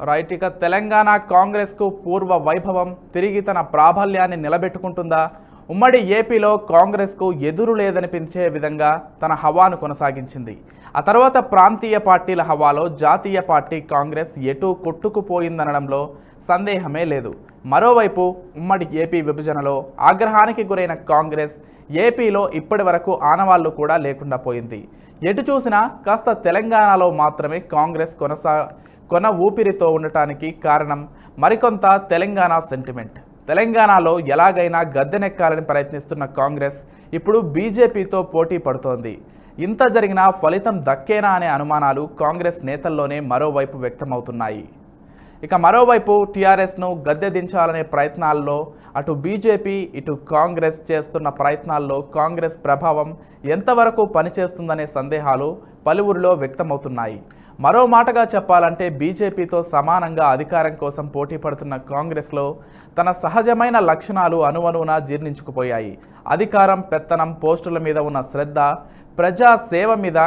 Right ఇక తెలంగాణ కాంగ్రెస్కు పూర్వ వైభవం తిరిగి తన ప్రాబల్యాన్ని నిలబెట్టుకుంటుందా? ఉమ్మడి ఏపీలో కాంగ్రెస్కు ఎదురు లేదనిపించే విధంగా తన హవాను కొనసాగించింది. ఆ తర్వాత ప్రాంతీయ పార్టీల హవాలో జాతీయ పార్టీ కాంగ్రెస్ ఎటు కొట్టుకుపోయిందనడంలో సందేహమే లేదు. మరోవైపు ఉమ్మడి ఏపీ విభజనలో ఆగ్రహానికి గురైన కాంగ్రెస్ ఏపీలో ఇప్పటి వరకు ఆనవాళ్ళు కూడా లేకుండా పోయింది. ఎటు చూసినా కాస్త తెలంగాణలో మాత్రమే కాంగ్రెస్ కొనసా కొన ఊపిరితో ఉండటానికి కారణం మరికొంత తెలంగాణ సెంటిమెంట్ తెలంగాణలో ఎలాగైనా గద్దెనెక్కాలని ప్రయత్నిస్తున్న కాంగ్రెస్ ఇప్పుడు బీజేపీతో పోటీ పడుతోంది. ఇంత జరిగినా ఫలితం దక్కేనా అనే అనుమానాలు కాంగ్రెస్ నేతల్లోనే మరోవైపు వ్యక్తమవుతున్నాయి. ఇక మరోవైపు టీఆర్ఎస్ను గద్దె దించాలనే ప్రయత్నాల్లో అటు బీజేపీ ఇటు కాంగ్రెస్ చేస్తున్న ప్రయత్నాల్లో కాంగ్రెస్ ప్రభావం ఎంతవరకు పనిచేస్తుందనే సందేహాలు పలువురిలో వ్యక్తమవుతున్నాయి. మరో మాటగా చెప్పాలంటే బీజేపీతో సమానంగా అధికారం కోసం పోటీ పడుతున్న కాంగ్రెస్లో తన సహజమైన లక్షణాలు అనువనువున జీర్ణించుకుపోయాయి. అధికారం పెత్తనం పోస్టుల మీద ఉన్న శ్రద్ధ ప్రజా సేవ మీద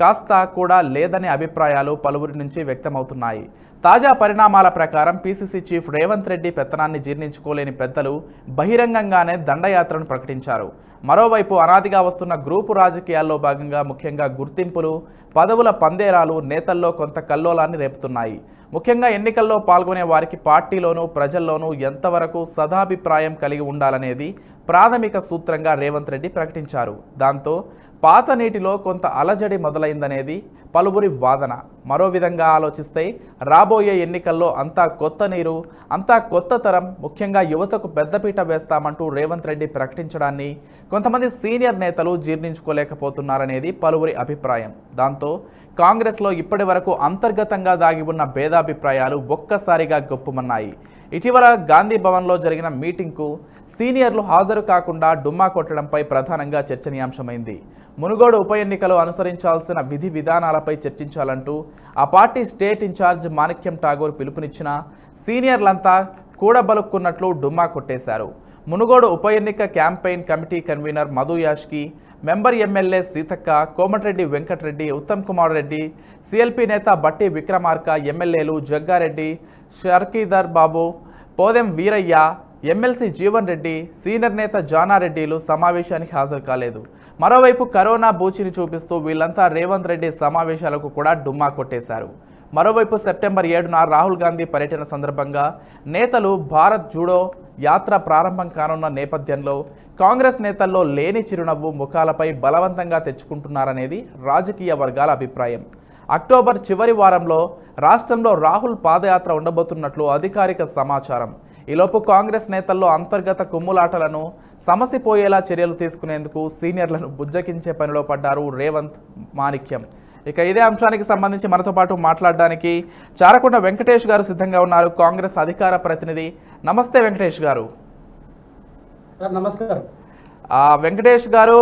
కాస్త కూడా లేదనే అభిప్రాయాలు పలువురి నుంచి వ్యక్తమవుతున్నాయి. తాజా పరిణామాల ప్రకారం పీసీసీ చీఫ్ రేవంత్ రెడ్డి పెత్తనాన్ని జీర్ణించుకోలేని పెద్దలు బహిరంగంగానే దండయాత్రను ప్రకటించారు. మరోవైపు అనాదిగా వస్తున్న గ్రూపు రాజకీయాల్లో భాగంగా ముఖ్యంగా గుర్తింపులు పదవుల పందేరాలు నేతల్లో కొంత కల్లోలాన్ని రేపుతున్నాయి. ముఖ్యంగా ఎన్నికల్లో పాల్గొనే వారికి పార్టీలోనూ ప్రజల్లోనూ ఎంతవరకు సదాభిప్రాయం కలిగి ఉండాలనేది ప్రాథమిక సూత్రంగా రేవంత్ రెడ్డి ప్రకటించారు. దాంతో పాత నీటిలో కొంత అలజడి మొదలైందనేది పలువురి వాదన. మరో విధంగా ఆలోచిస్తే రాబోయే ఎన్నికల్లో అంతా కొత్త నీరు అంతా కొత్త తరం ముఖ్యంగా యువతకు పెద్దపీట వేస్తామంటూ రేవంత్ రెడ్డి ప్రకటించడాన్ని కొంతమంది సీనియర్ నేతలు జీర్ణించుకోలేకపోతున్నారనేది పలువురి అభిప్రాయం. దాంతో కాంగ్రెస్లో ఇప్పటి వరకు అంతర్గతంగా దాగి ఉన్న భేదాభిప్రాయాలు ఒక్కసారిగా గొప్పమన్నాయి. ఇటీవల గాంధీ భవన్లో జరిగిన మీటింగ్కు సీనియర్లు హాజరు కాకుండా డుమ్మా కొట్టడంపై ప్రధానంగా చర్చనీయాంశమైంది. మునుగోడు ఉప ఎన్నికలో అనుసరించాల్సిన విధి విధానాలపై చర్చించాలంటూ ఆ party state incharge Manickam Tagore పిలుపునిచ్చిన సీనియర్లంతా కూడబలుక్కున్నట్లు డుమ్మా కొట్టేశారు. మునుగోడు ఉప ఎన్నిక campaign committee convener Madhu Yashki member MLA Seethakka Komatireddy Venkatreddy Uttam Kumar Reddy CLP నేత బట్టి విక్రమార్క ఎమ్మెల్యేలు జగ్గారెడ్డి షర్కీదర్ బాబు పోదెం వీరయ్య ఎమ్మెల్సీ జీవన్ రెడ్డి సీనియర్ నేత జానారెడ్డిలు సమావేశానికి హాజరు కాలేదు. మరోవైపు కరోనా బూచిని చూపిస్తూ వీళ్ళంతా రేవంత్ రెడ్డి సమావేశాలకు కూడా డుమ్మా కొట్టేశారు. మరోవైపు సెప్టెంబర్ ఏడున రాహుల్ గాంధీ పర్యటన సందర్భంగా నేతలు భారత్ జూడో యాత్ర ప్రారంభం కానున్న నేపథ్యంలో కాంగ్రెస్ నేతల్లో లేని చిరునవ్వు ముఖాలపై బలవంతంగా తెచ్చుకుంటున్నారనేది రాజకీయ వర్గాల అభిప్రాయం. అక్టోబర్ చివరి వారంలో రాష్ట్రంలో రాహుల్ పాదయాత్ర ఉండబోతున్నట్లు అధికారిక సమాచారం. ఈలోపు కాంగ్రెస్ నేతల్లో అంతర్గత కుమ్ములాటలను సమసిపోయేలా చర్యలు తీసుకునేందుకు సీనియర్లను బుజ్జగించే పనిలో పడ్డారు రేవంత్ మాణిక్యం. ఇక ఇదే అంశానికి సంబంధించి మనతో పాటు మాట్లాడడానికి చారకొండ వెంకటేష్ గారు సిద్ధంగా ఉన్నారు. కాంగ్రెస్ అధికార ప్రతినిధి నమస్తే వెంకటేష్ గారు. నమస్కారం ఆ, వెంకటేష్ గారు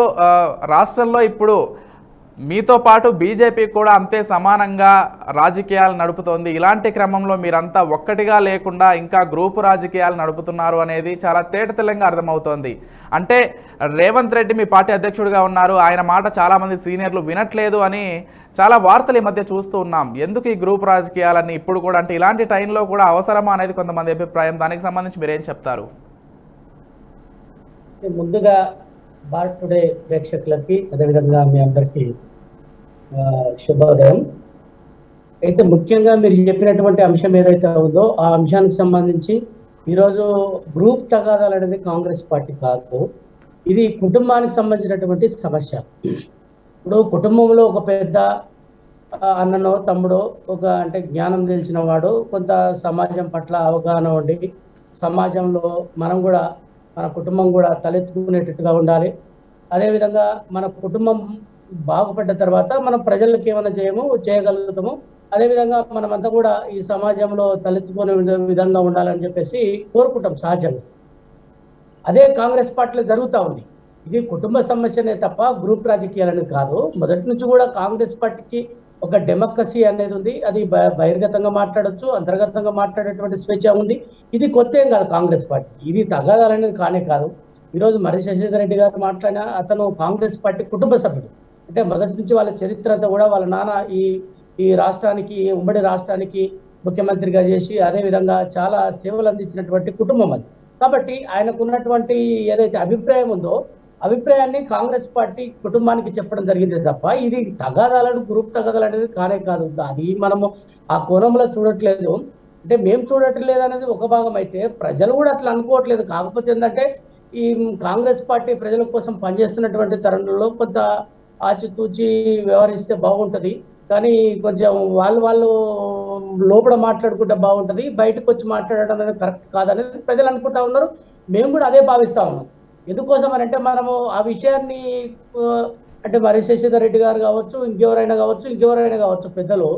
రాష్ట్రంలో ఇప్పుడు మీతో పాటు బీజేపీ కూడా అంతే సమానంగా రాజకీయాలు నడుపుతోంది. ఇలాంటి క్రమంలో మీరంతా ఒక్కటిగా లేకుండా ఇంకా గ్రూపు రాజకీయాలు నడుపుతున్నారు అనేది చాలా తేటతెల్లంగా అర్థమవుతోంది. అంటే రేవంత్ రెడ్డి మీ పార్టీ అధ్యక్షుడిగా ఉన్నారు. ఆయన మాట చాలామంది సీనియర్లు వినట్లేదు అని చాలా వార్తలు ఈ మధ్య చూస్తూ ఉన్నాం. ఎందుకు ఈ గ్రూప్ రాజకీయాలన్నీ ఇప్పుడు కూడా అంటే ఇలాంటి టైంలో కూడా అవసరమా అనేది కొంతమంది అభిప్రాయం. దానికి సంబంధించి మీరేం చెప్తారు? ముందుగా భారత్ టుడే ప్రేక్షకులకి అదేవిధంగా మీ అందరికీ శుభోదయం. అయితే ముఖ్యంగా మీరు చెప్పినటువంటి అంశం ఏదైతే ఉందో ఆ అంశానికి సంబంధించి ఈరోజు గ్రూప్ తగాదాలు అనేది కాంగ్రెస్ పార్టీ కాదు. ఇది కుటుంబానికి సంబంధించినటువంటి సమస్య. ఇప్పుడు కుటుంబంలో ఒక పెద్ద అన్ననో తమ్ముడో ఒక అంటే జ్ఞానం తెలిసిన వాడు కొంత సమాజం పట్ల అవగాహన ఉండి సమాజంలో మనం కూడా మన కుటుంబం కూడా తలెత్తుకునేటట్టుగా ఉండాలి. అదేవిధంగా మన కుటుంబం బాగుపడ్డ తర్వాత మనం ప్రజలకు ఏమైనా చేయము చేయగలుగుతాము. అదేవిధంగా మనమంతా కూడా ఈ సమాజంలో తలెత్తుకునే విధంగా ఉండాలని చెప్పేసి కోరుకుంటాం సహజంగా. అదే కాంగ్రెస్ పార్టీలో జరుగుతూ ఉంది. ఇది కుటుంబ సమస్యనే తప్ప గ్రూప్ రాజకీయాలని కాదు. మొదటి నుంచి కూడా కాంగ్రెస్ పార్టీకి ఒక డెమోక్రసీ అనేది ఉంది. అది బహిర్గతంగా మాట్లాడొచ్చు అంతర్గతంగా మాట్లాడేటువంటి స్వేచ్ఛ ఉంది. ఇది కొత్త ఏం కాదు కాంగ్రెస్ పార్టీ. ఇది తగాదాలనేది కానే కాదు. ఈరోజు మర్రి శశిధర్ రెడ్డి గారు మాట్లాడిన అతను కాంగ్రెస్ పార్టీ కుటుంబ సభ్యుడు. అంటే మొదటి నుంచి వాళ్ళ చరిత్ర అంతా కూడా వాళ్ళ నాన్న ఈ ఈ రాష్ట్రానికి ఉమ్మడి రాష్ట్రానికి ముఖ్యమంత్రిగా చేసి అదే విధంగా చాలా సేవలు అందించినటువంటి కుటుంబం అది. కాబట్టి ఆయనకు ఉన్నటువంటి ఏదైతే అభిప్రాయం ఉందో అభిప్రాయాన్ని కాంగ్రెస్ పార్టీ కుటుంబానికి చెప్పడం జరిగింది తప్ప ఇది తగాదాలను గ్రూప్ తగాదాలు అనేది కానే కాదు. అది మనము ఆ కోణంలో చూడట్లేదు. అంటే మేము చూడట్లేదు అనేది ఒక భాగం అయితే ప్రజలు కూడా అట్లా అనుకోవట్లేదు. కాకపోతే ఏంటంటే ఈ కాంగ్రెస్ పార్టీ ప్రజల కోసం పనిచేస్తున్నటువంటి తరుణంలో కొంత ఆచితూచి వ్యవహరిస్తే బాగుంటుంది. కానీ కొంచెం వాళ్ళు వాళ్ళు లోపల మాట్లాడుకుంటే బాగుంటుంది. బయటకు వచ్చి మాట్లాడడం అనేది కరెక్ట్ కాదనేది ప్రజలు అనుకుంటా ఉన్నారు. మేము కూడా అదే భావిస్తా ఉన్నాం. ఎందుకోసం అని అంటే మనము ఆ విషయాన్ని అంటే మరి శశిధర్ రెడ్డి గారు కావచ్చు ఇంకెవరైనా కావచ్చు ఇంకెవరైనా కావచ్చు పెద్దలు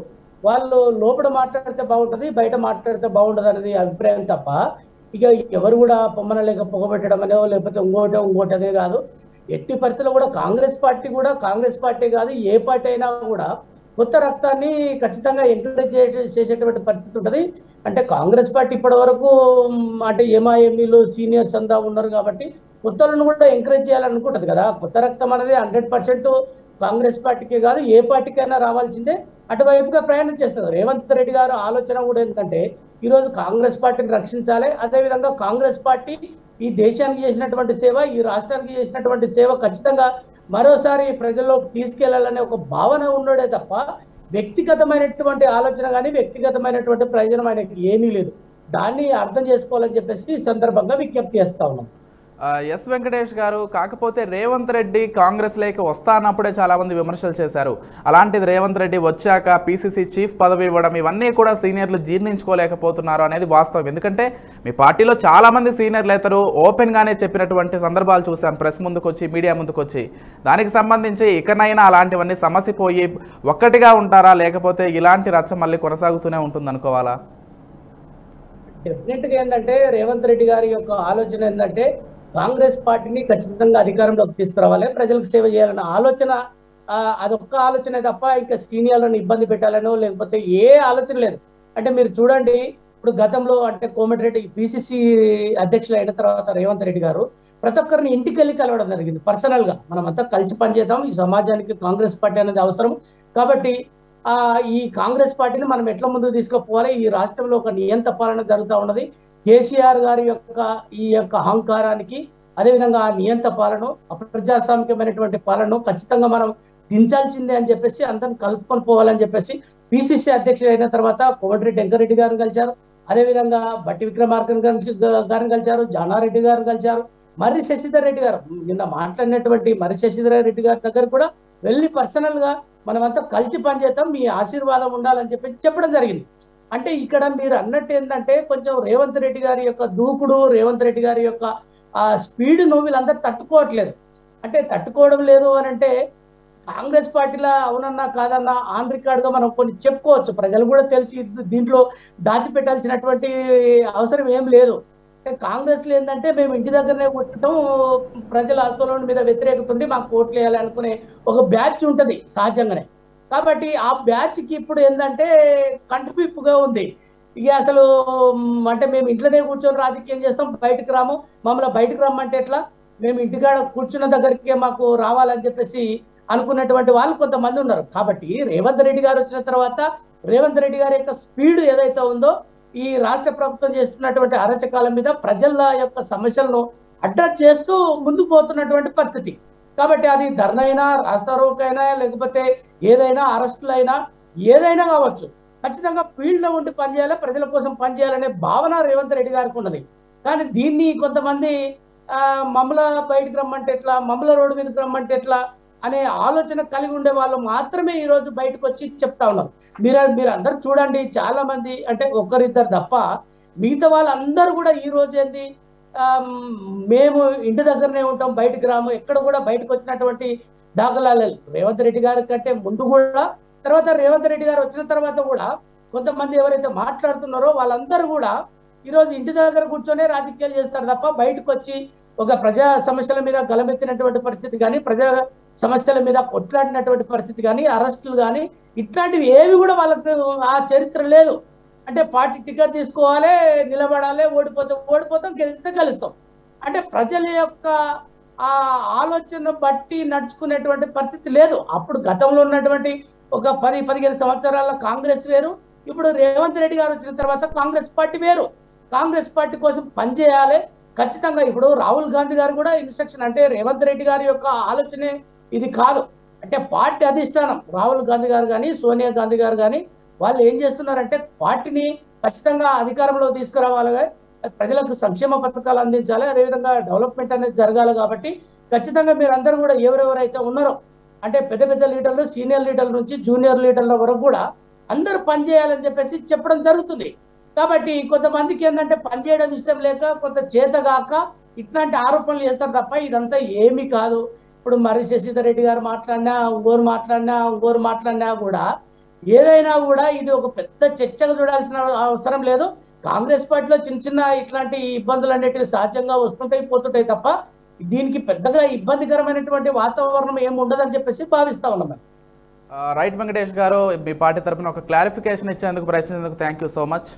వాళ్ళు లోపల మాట్లాడితే బాగుంటుంది బయట మాట్లాడితే బాగుంటుంది అనేది అభిప్రాయం తప్ప ఇక ఎవరు కూడా పొమ్మన లేక పొగబెట్టడం అనేవో లేకపోతే ఇంకోటో ఇంకోటి అనే కాదు. ఎట్టి పరిస్థితుల్లో కూడా కాంగ్రెస్ పార్టీ కూడా కాంగ్రెస్ పార్టీ కాదు ఏ పార్టీ అయినా కూడా కొత్త రక్తాన్ని ఖచ్చితంగా ఎంకరేజ్ చేసేటువంటి పరిస్థితి ఉంటుంది. అంటే కాంగ్రెస్ పార్టీ ఇప్పటి వరకు అంటే ఎంఐఎంఈలు సీనియర్స్ అంతా ఉన్నారు కాబట్టి కొత్తలను కూడా ఎంకరేజ్ చేయాలనుకుంటుంది కదా. కొత్త రక్తం అనేది హండ్రెడ్ పర్సెంట్ కాంగ్రెస్ పార్టీకే కాదు ఏ పార్టీకైనా రావాల్సిందే. అటువైపుగా ప్రయాణం చేస్తారు రేవంత్ రెడ్డి గారు ఆలోచన కూడా ఏంటంటే ఈరోజు కాంగ్రెస్ పార్టీని రక్షించాలి. అదేవిధంగా కాంగ్రెస్ పార్టీ ఈ దేశానికి చేసినటువంటి సేవ ఈ రాష్ట్రానికి చేసినటువంటి సేవ ఖచ్చితంగా మరోసారి ప్రజల్లోకి తీసుకెళ్ళాలనే ఒక భావన ఉన్నాడే తప్ప వ్యక్తిగతమైనటువంటి ఆలోచన కానీ వ్యక్తిగతమైనటువంటి ప్రయోజనం ఆయనకి ఏమీ లేదు. దాన్ని అర్థం చేసుకోవాలని చెప్పేసి ఈ సందర్భంగా విజ్ఞప్తి చేస్తా ఉన్నాం. ఎస్ వెంకటేష్ గారు కాకపోతే రేవంత్ రెడ్డి కాంగ్రెస్ లేక వస్తా అన్నప్పుడే చాలామంది విమర్శలు చేశారు. అలాంటిది రేవంత్ రెడ్డి వచ్చాక పీసీసీ చీఫ్ పదవి ఇవ్వడం ఇవన్నీ కూడా సీనియర్లు జీర్ణించుకోలేకపోతున్నారు అనేది వాస్తవం. ఎందుకంటే మీ పార్టీలో చాలామంది సీనియర్లు అవుతారు. ఓపెన్గానే చెప్పినటువంటి సందర్భాలు చూసాం ప్రెస్ ముందుకు వచ్చి మీడియా ముందుకు వచ్చి దానికి సంబంధించి ఇకనైనా అలాంటివన్నీ సమసిపోయి ఒక్కటిగా ఉంటారా? లేకపోతే ఇలాంటి రచ్చ మళ్ళీ కొనసాగుతూనే ఉంటుంది అనుకోవాలా డెఫినెట్గా ఏంటంటే రేవంత్ రెడ్డి గారి యొక్క ఆలోచన ఏంటంటే కాంగ్రెస్ పార్టీని ఖచ్చితంగా అధికారంలోకి తీసుకురావాలి ప్రజలకు సేవ చేయాలన్న ఆలోచన అదొక్క ఆలోచనే తప్ప ఇంకా సీనియర్లను ఇబ్బంది పెట్టాలనో లేకపోతే ఏ ఆలోచన లేదు. అంటే మీరు చూడండి ఇప్పుడు గతంలో అంటే కోమటిరెడ్డి పిసిసి అధ్యక్షులు అయిన తర్వాత రేవంత్ రెడ్డి గారు ప్రతి ఒక్కరిని ఇంటికి వెళ్ళి కలవడం జరిగింది పర్సనల్గా మనం అంతా కలిసి పనిచేద్దాం ఈ సమాజానికి కాంగ్రెస్ పార్టీ అనేది అవసరం. కాబట్టి ఆ ఈ కాంగ్రెస్ పార్టీని మనం ఎట్లా ముందుకు తీసుకుపోవాలి? ఈ రాష్ట్రంలో ఒక నియంత పాలన జరుగుతూ ఉన్నది. కేసీఆర్ గారి యొక్క ఈ యొక్క అహంకారానికి అదేవిధంగా ఆ నియంత పాలన అప్రజాస్వామికమైనటువంటి పాలన ఖచ్చితంగా మనం దించాల్సిందే అని చెప్పేసి అందరం కలుపుకొని పోవాలని చెప్పేసి పిసిసి అధ్యక్షుడు అయిన తర్వాత కోమటిరెడ్డి వెంకరెడ్డి గారిని కలిశారు. అదేవిధంగా బట్టి విక్రమార్కన్ గారిని కలిశారు. జానారెడ్డి గారిని కలిశారు. మర్రి శశిధర్ రెడ్డి గారు నిన్న మాట్లాడినటువంటి మర్రి శశిధర్ రెడ్డి గారి దగ్గర కూడా వెళ్ళి పర్సనల్గా మనమంతా కలిసి పనిచేద్దాం. మీ ఆశీర్వాదం ఉండాలని చెప్పేసి చెప్పడం జరిగింది. అంటే ఇక్కడ మీరు అన్నట్టు ఏంటంటే కొంచెం రేవంత్ రెడ్డి గారి యొక్క దూకుడు రేవంత్ రెడ్డి గారి యొక్క ఆ స్పీడ్ను వీళ్ళందరూ తట్టుకోవట్లేదు. అంటే తట్టుకోవడం లేదు అని అంటే కాంగ్రెస్ పార్టీలో అవునన్నా కాదన్నా ఆన్ రికార్డ్గా మనం కొన్ని చెప్పుకోవచ్చు. ప్రజలు కూడా తెలిసి దీంట్లో దాచిపెట్టాల్సినటువంటి అవసరం ఏం లేదు. కాంగ్రెస్లో ఏంటంటే మేము ఇంటి దగ్గరనే కొట్టడం ప్రజల ఆందోళన మీద వ్యతిరేకత ఉండి మాకు ఓట్లు వేయాలి అనుకునే ఒక బ్యాచ్ ఉంటుంది సహజంగానే. కాబట్టి ఆ బ్యాచ్కి ఇప్పుడు ఏంటంటే కంటిపిప్పుగా ఉంది. ఇక అసలు అంటే మేము ఇంట్లోనే కూర్చొని రాజకీయం చేస్తాం బయటకు రాము. మమ్మల్ని బయటకు రమ్మంటే ఎట్లా? మేము ఇంటికాడ కూర్చున్న దగ్గరికి మాకు రావాలని చెప్పేసి అనుకున్నటువంటి వాళ్ళు కొంతమంది ఉన్నారు. కాబట్టి రేవంత్ రెడ్డి గారు వచ్చిన తర్వాత రేవంత్ రెడ్డి గారి యొక్క స్పీడ్ ఏదైతే ఉందో ఈ రాష్ట్ర ప్రభుత్వం చేస్తున్నటువంటి అరచకాల మీద ప్రజల యొక్క సమస్యలను అడ్రస్ చేస్తూ ముందుకు పోతున్నటువంటి పరిస్థితి. కాబట్టి అది ధర్న అయినా రాస్తారోకైనా లేకపోతే ఏదైనా అరెస్టులైనా ఏదైనా కావచ్చు. ఖచ్చితంగా ఫీల్డ్లో ఉండి పనిచేయాలి ప్రజల కోసం పనిచేయాలనే భావన రేవంత్ రెడ్డి గారికి ఉన్నది. కానీ దీన్ని కొంతమంది మమ్మల బయటకు రమ్మంటే ఎట్లా మమ్మల రోడ్డు మీదకి రమ్మంటే ఎట్లా అనే ఆలోచన కలిగి ఉండే వాళ్ళు మాత్రమే ఈ రోజు బయటకు వచ్చి చెప్తా ఉన్నారు. మీరు మీరు అందరు చూడండి చాలా మంది అంటే ఒక్కరిద్దరు తప్ప మిగతా వాళ్ళందరూ కూడా ఈ రోజు ఏంది మేము ఇంటి దగ్గరనే ఉంటాం బయటకు రాము ఎక్కడ కూడా బయటకు వచ్చినటువంటి దాఖలాలు రేవంత్ రెడ్డి గారి కంటే ముందు కూడా తర్వాత రేవంత్ రెడ్డి గారు వచ్చిన తర్వాత కూడా కొంతమంది ఎవరైతే మాట్లాడుతున్నారో వాళ్ళందరూ కూడా ఈరోజు ఇంటి దగ్గర కూర్చొనే రాజకీయాలు చేస్తారు తప్ప బయటకు వచ్చి ఒక ప్రజా సమస్యల మీద గలమెత్తినటువంటి పరిస్థితి కానీ ప్రజా సమస్యల మీద కొట్లాడినటువంటి పరిస్థితి కానీ అరెస్టులు కానీ ఇట్లాంటివి ఏవి కూడా వాళ్ళకు ఆ చరిత్ర లేదు. అంటే పార్టీ టికెట్ తీసుకోవాలి నిలబడాలి ఓడిపోతాం ఓడిపోతాం గెలిస్తే గెలుస్తాం. అంటే ప్రజల యొక్క ఆ ఆలోచన బట్టి నడుచుకునేటువంటి పరిస్థితి లేదు. అప్పుడు గతంలో ఉన్నటువంటి ఒక పది పదిహేను సంవత్సరాల కాంగ్రెస్ వేరు. ఇప్పుడు రేవంత్ రెడ్డి గారు వచ్చిన తర్వాత కాంగ్రెస్ పార్టీ వేరు. కాంగ్రెస్ పార్టీ కోసం పనిచేయాలి ఖచ్చితంగా ఇప్పుడు రాహుల్ గాంధీ గారు కూడా ఇన్స్ట్రక్షన్ అంటే రేవంత్ రెడ్డి గారి యొక్క ఆలోచనే ఇది కాదు. అంటే పార్టీ అధిష్టానం రాహుల్ గాంధీ గారు కానీ సోనియా గాంధీ గారు కానీ వాళ్ళు ఏం చేస్తున్నారంటే పార్టీని ఖచ్చితంగా అధికారంలో తీసుకురావాలి. ప్రజలకు సంక్షేమ పథకాలు అందించాలి. అదేవిధంగా డెవలప్మెంట్ అనేది జరగాలి కాబట్టి ఖచ్చితంగా మీరు అందరూ కూడా ఎవరెవరైతే ఉన్నారో అంటే పెద్ద పెద్ద లీడర్లు సీనియర్ లీడర్ల నుంచి జూనియర్ లీడర్ల వరకు కూడా అందరూ పనిచేయాలని చెప్పేసి చెప్పడం జరుగుతుంది. కాబట్టి కొంతమందికి ఏంటంటే పనిచేయడం ఇష్టం లేక కొంత చేతగాక ఇట్లాంటి ఆరోపణలు చేస్తారు తప్ప ఇదంతా ఏమీ కాదు. ఇప్పుడు మరి శశిధర్ రెడ్డి గారు మాట్లాడినా ఇంకోరు మాట్లాడినా ఇంకోరు మాట్లాడినా కూడా ఏదైనా కూడా ఇది ఒక పెద్ద చర్చగా చూడాల్సిన అవసరం లేదు. కాంగ్రెస్ పార్టీలో చిన్న చిన్న ఇట్లాంటి ఇబ్బందులు అనేటివి సహజంగా వస్తుంటాయి పోతుంటాయి తప్ప దీనికి పెద్దగా ఇబ్బందికరమైనటువంటి వాతావరణం ఏమి ఉండదని చెప్పేసి భావిస్తా ఉన్నాం రైట్ వెంకటేష్ గారు మీ పార్టీ తరపున ఒక క్లారిఫికేషన్ ఇచ్చేందుకు ప్రయత్నించేందుకు థ్యాంక్ యూ సో మచ్.